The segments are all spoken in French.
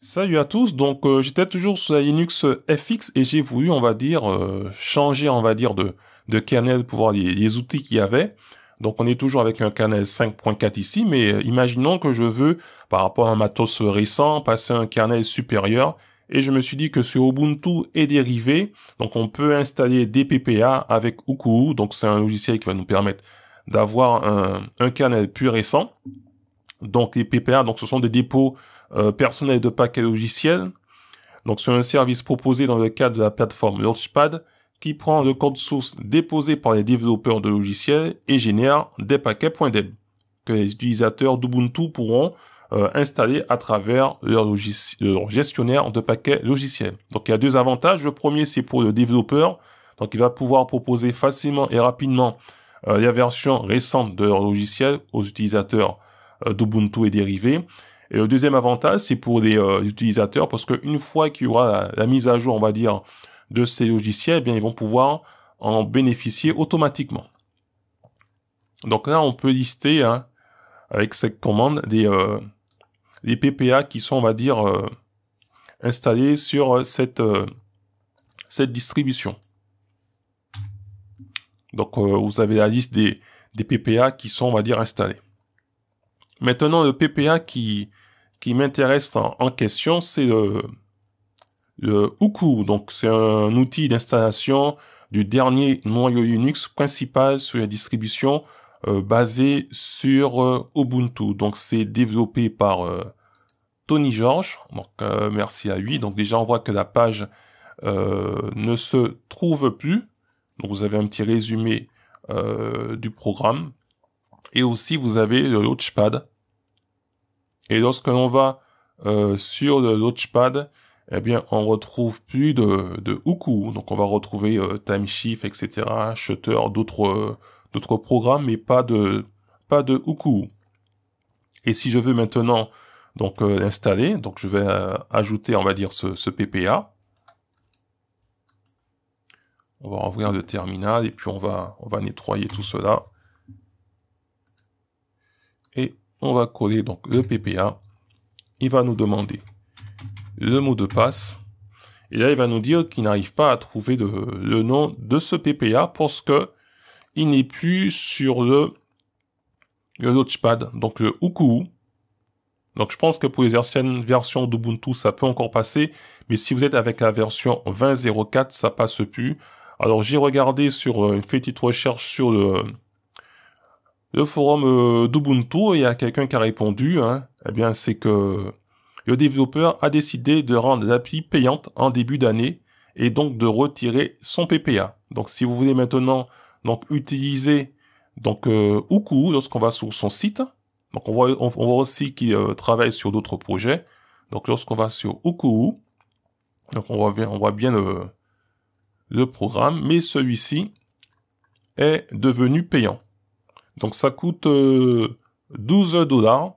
Salut à tous, donc euh, j'étais toujours sur Linux FX et j'ai voulu, on va dire, euh, changer, on va dire, de, kernel pour voir les, outils qu'il y avait. Donc on est toujours avec un kernel 5.4 ici, mais euh, imaginons que je veux, par rapport à un matos récent, passer un kernel supérieur. Et je me suis dit que sur Ubuntu et dérivés, donc on peut installer des PPA avec Ukuhu, donc c'est un logiciel qui va nous permettre d'avoir un kernel plus récent. Donc les PPA, donc ce sont des dépôts euh, personnel de paquets logiciels, donc sur un service proposé dans le cadre de la plateforme Launchpad, qui prend le code source déposé par les développeurs de logiciels et génère des paquets .deb que les utilisateurs d'Ubuntu pourront euh, installer à travers leur, gestionnaire de paquets logiciels. Donc il y a deux avantages. Le premier, c'est pour le développeur. Donc il va pouvoir proposer facilement et rapidement euh, les versions récentes de leur logiciel aux utilisateurs d'Ubuntu et dérivés. Et le deuxième avantage, c'est pour les euh, utilisateurs, parce qu'une fois qu'il y aura la, mise à jour, on va dire, de ces logiciels, eh bien, ils vont pouvoir en bénéficier automatiquement. Donc là, on peut lister, hein, avec cette commande, des, euh, PPA qui sont, on va dire, euh, installés sur cette, cette distribution. Donc, vous avez la liste des, des PPA qui sont, on va dire, installés. Maintenant, le PPA qui, qui m'intéresse en, question, c'est le, le Uku. Donc, c'est un outil d'installation du dernier noyau Unix principal sur la distribution euh, basée sur euh, Ubuntu. Donc, c'est développé par euh, Tony George. Donc, merci à lui. Donc, déjà, on voit que la page ne se trouve plus. Donc, vous avez un petit résumé du programme. Et aussi, vous avez le Launchpad. Et lorsque l'on va euh, sur le Launchpad, eh bien, on retrouve plus de, de. Donc, on va retrouver euh, Timeshift, etc., Shutter, d'autres euh, d'autres programmes, mais pas de pas. Et si je veux maintenant donc l'installer, donc je vais ajouter, on va dire, ce, PPA. On va ouvrir le terminal et puis on va nettoyer tout cela. Et on va coller donc le PPA. Il va nous demander le mot de passe. Et là, il va nous dire qu'il n'arrive pas à trouver le nom de ce PPA parce que il n'est plus sur le, le Launchpad, donc le Ukuhu. Donc je pense que pour les anciennes versions d'Ubuntu, ça peut encore passer, mais si vous êtes avec la version 20.04, ça passe plus. Alors j'ai regardé sur euh, une petite recherche sur le, forum euh, d'Ubuntu, il y a quelqu'un qui a répondu, hein, eh bien c'est que le développeur a décidé de rendre l'appli payante en début d'année et donc de retirer son PPA. Donc si vous voulez maintenant donc utiliser donc euh, lorsqu'on va sur son site, donc on voit, on, voit aussi qu'il euh, travaille sur d'autres projets. Donc lorsqu'on va sur Ukuhu, donc on voit, on voit bien le programme, mais celui-ci est devenu payant. Donc ça coûte 12 euh, dollars.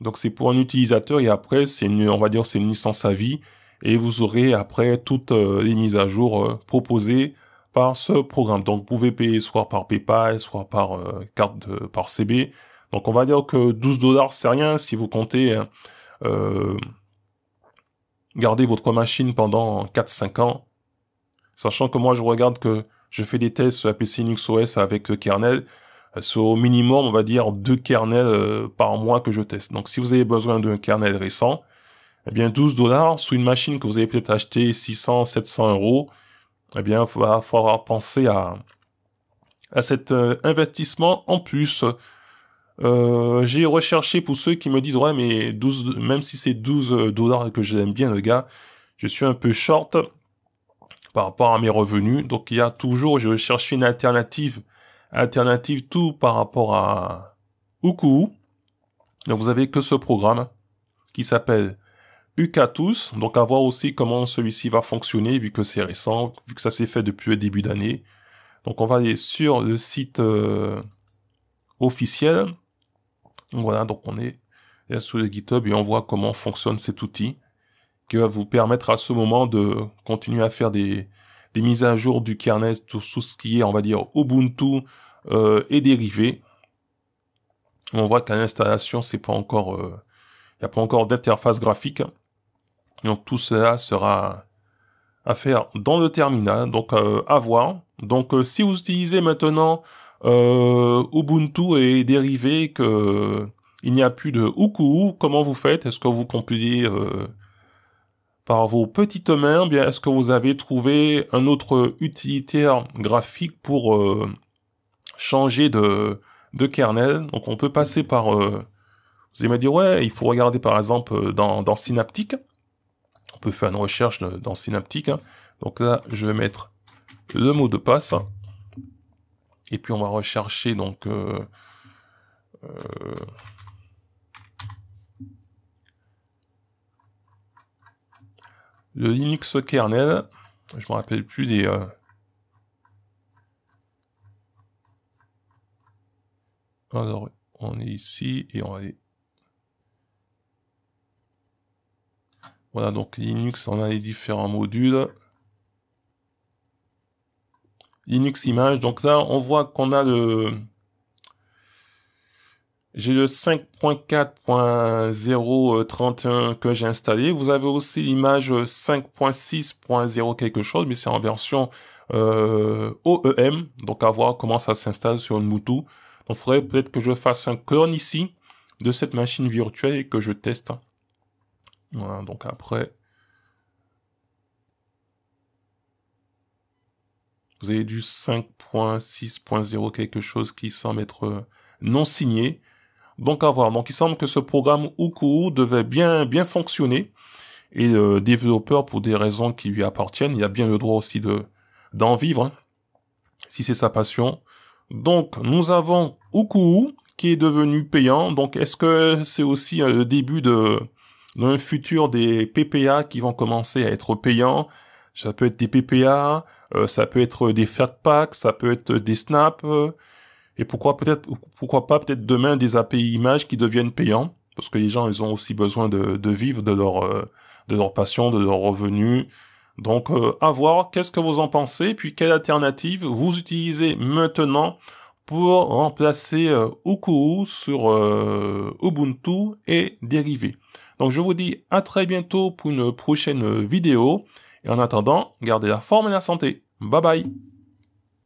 Donc c'est pour un utilisateur et après c'est une, on va dire c'est une licence à vie et vous aurez après toutes euh, les mises à jour euh, proposées par ce programme. Donc vous pouvez payer soit par PayPal, soit par carte par CB. Donc on va dire que 12 dollars c'est rien si vous comptez garder votre machine pendant 4-5 ans. Sachant que moi je regarde que je fais des tests sur la PC Linux OS avec le kernel. C'est au minimum, on va dire, deux kernels euh, par mois que je teste. Donc, si vous avez besoin d'un kernel récent, eh bien, 12 dollars sous une machine que vous avez peut-être acheté 600, 700 euros, eh bien, il va falloir penser à, à cet euh, investissement en plus. Euh, j'ai recherché pour ceux qui me disent, ouais, mais 12, même si c'est 12 dollars que j'aime bien, le gars, je suis un peu short par rapport à mes revenus. Donc il y a toujours, je cherche une alternative, alternative tout par rapport à Ukuhu. Donc vous avez que ce programme qui s'appelle Ukatus. Donc à voir aussi comment celui-ci va fonctionner vu que c'est récent, vu que ça s'est fait depuis le début d'année. Donc on va aller sur le site euh, officiel. Voilà, donc on est sur le GitHub et on voit comment fonctionne cet outil qui va vous permettre à ce moment de continuer à faire des, des mises à jour du kernel, tout, ce qui est, on va dire, Ubuntu euh, et dérivé. On voit qu'à l'installation, c'est pas encore, il euh, n'y a pas encore d'interface graphique. Donc tout cela sera à faire dans le terminal, donc euh, à voir. Donc si vous utilisez maintenant Ubuntu et dérivé que il n'y a plus de Uku, comment vous faites? Est-ce que vous compilez par vos petites mains Bien, est-ce que vous avez trouvé un autre utilitaire graphique pour changer de, de kernel? Donc on peut passer par vous allez me dire ouais, il faut regarder par exemple dans, dans Synaptic on peut faire une recherche dans Synaptic. Hein. Donc là, je vais mettre le mot de passe. Et puis on va rechercher donc euh, le Linux kernel. Je me rappelle plus des euh, alors on est ici et on va aller Voilà, donc Linux, on a les différents modules. Linux image, donc là, on voit qu'on a le... J'ai le 5.4.031 que j'ai installé. Vous avez aussi l'image 5.6.0 quelque chose, mais c'est en version euh, OEM. Donc à voir comment ça s'installe sur Moutou. Donc il faudrait peut-être que je fasse un clone ici de cette machine virtuelle et que je teste. Voilà, donc après, vous avez du 5.6.0 quelque chose qui semble être euh, non signé. Donc à voir. Donc il semble que ce programme Uku devait bien bien fonctionner et le développeur pour des raisons qui lui appartiennent, il a bien le droit aussi de d'en vivre hein, si c'est sa passion. Donc nous avons Uku qui est devenu payant. Donc est-ce que c'est aussi euh, le début de le futur des PPA qui vont commencer à être payants? Ça peut être des PPA, euh, ça peut être des Fatpacks, ça peut être des Snaps, euh, et pourquoi peut-être, pourquoi pas peut-être demain des API images qui deviennent payants, parce que les gens ils ont aussi besoin de, vivre de leur euh, de leur passion, de leur revenu. Donc à voir, qu'est-ce que vous en pensez, puis quelle alternative vous utilisez maintenant pour remplacer euh, sur Ubuntu et dérivé. Donc je vous dis à très bientôt pour une prochaine vidéo. Et en attendant, gardez la forme et la santé. Bye bye